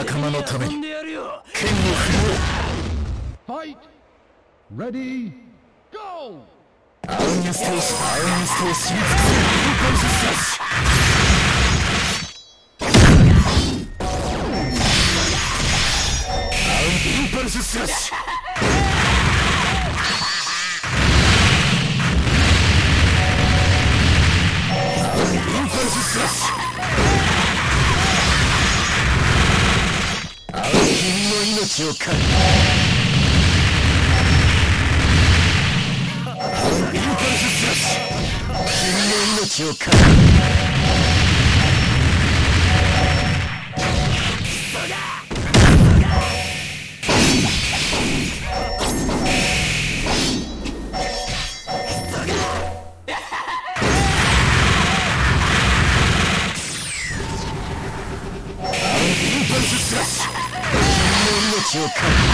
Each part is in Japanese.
仲間のために剣を振るえ Fight! Ready! Go! アウンストをアウンストを知り尽くせインパルススラッシュ命をかけ君の命を狩るを狩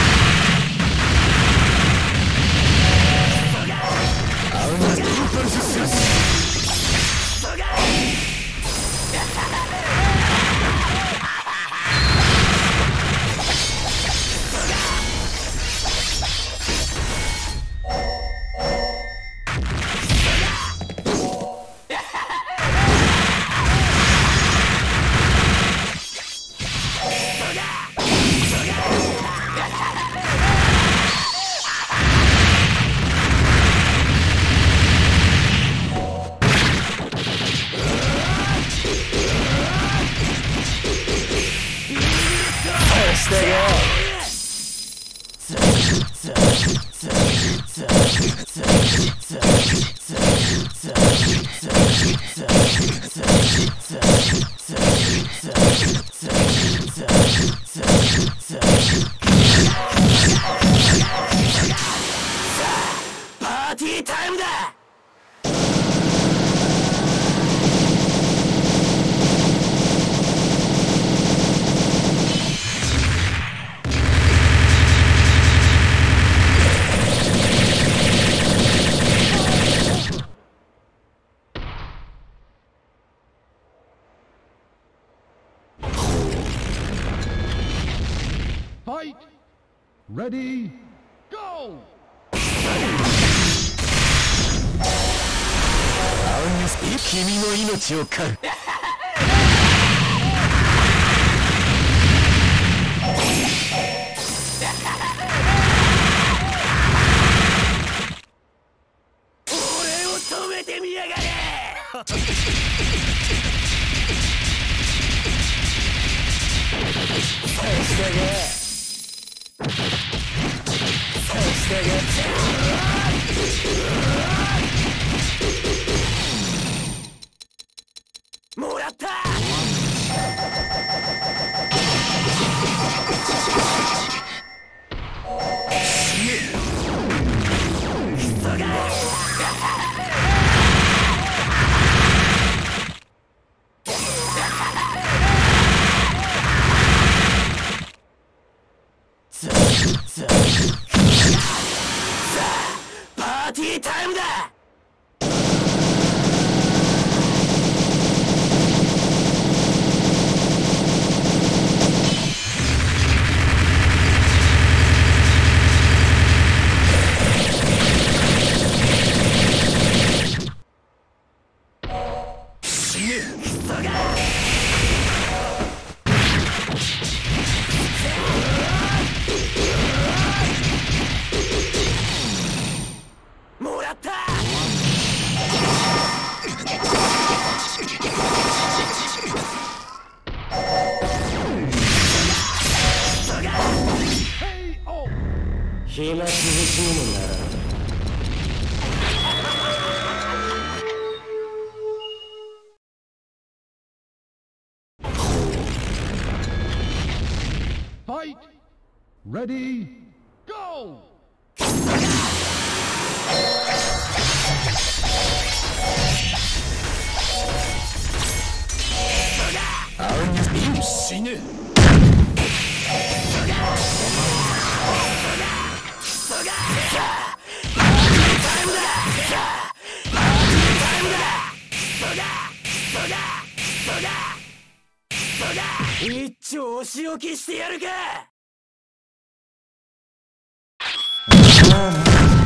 Thank you. Ready! Go! アウンス君の命を狩る俺を止めてみやがれ Ready! Go! 一丁お仕置きしてやるかバ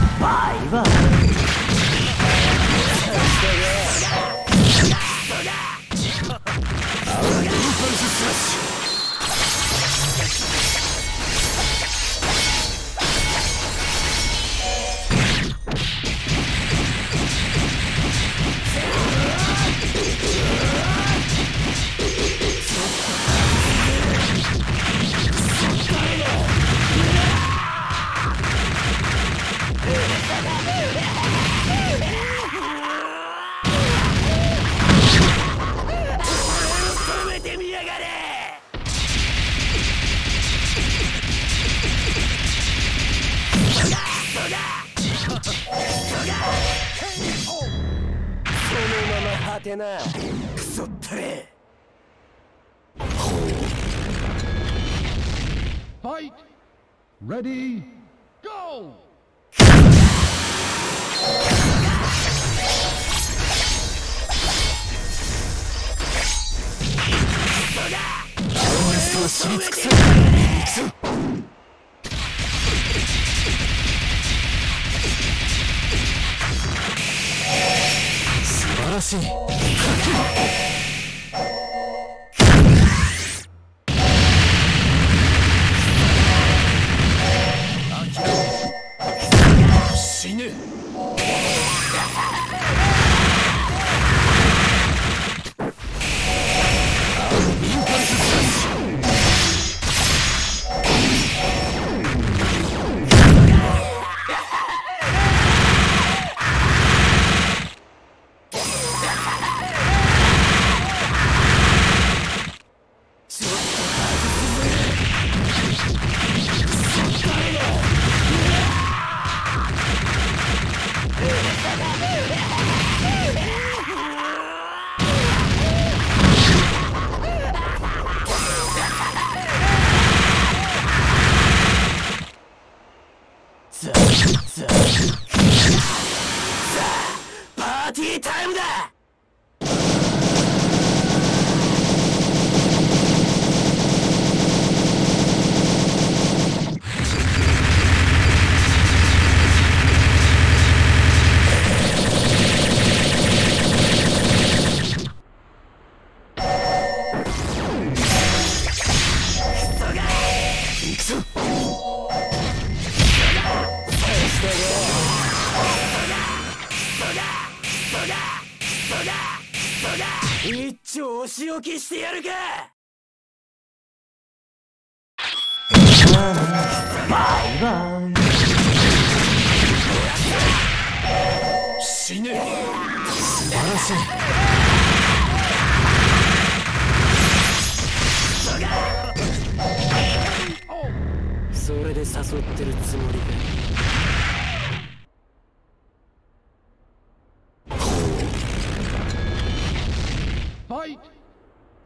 てなクソったれ Fight! Ready! Go! そう知り尽くせ素晴らしい死一丁お仕置きしてやるか！バイバイ。死ぬ素晴らしい。それで誘ってるつもりか。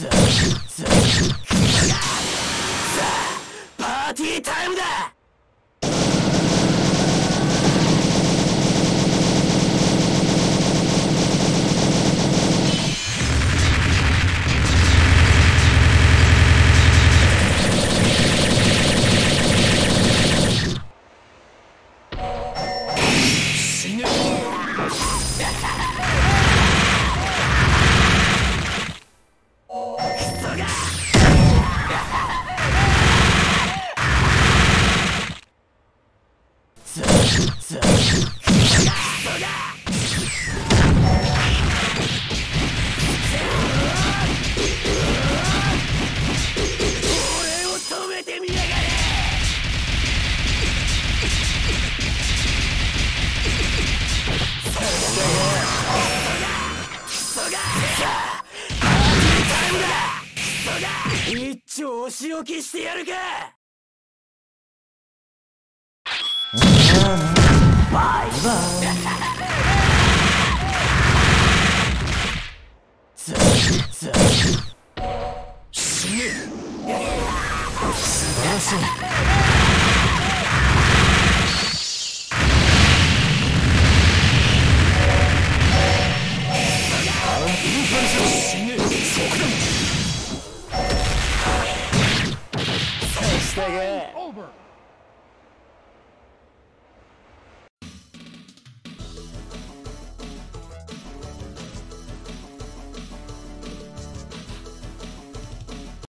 ザパ死してやるか！バイバイ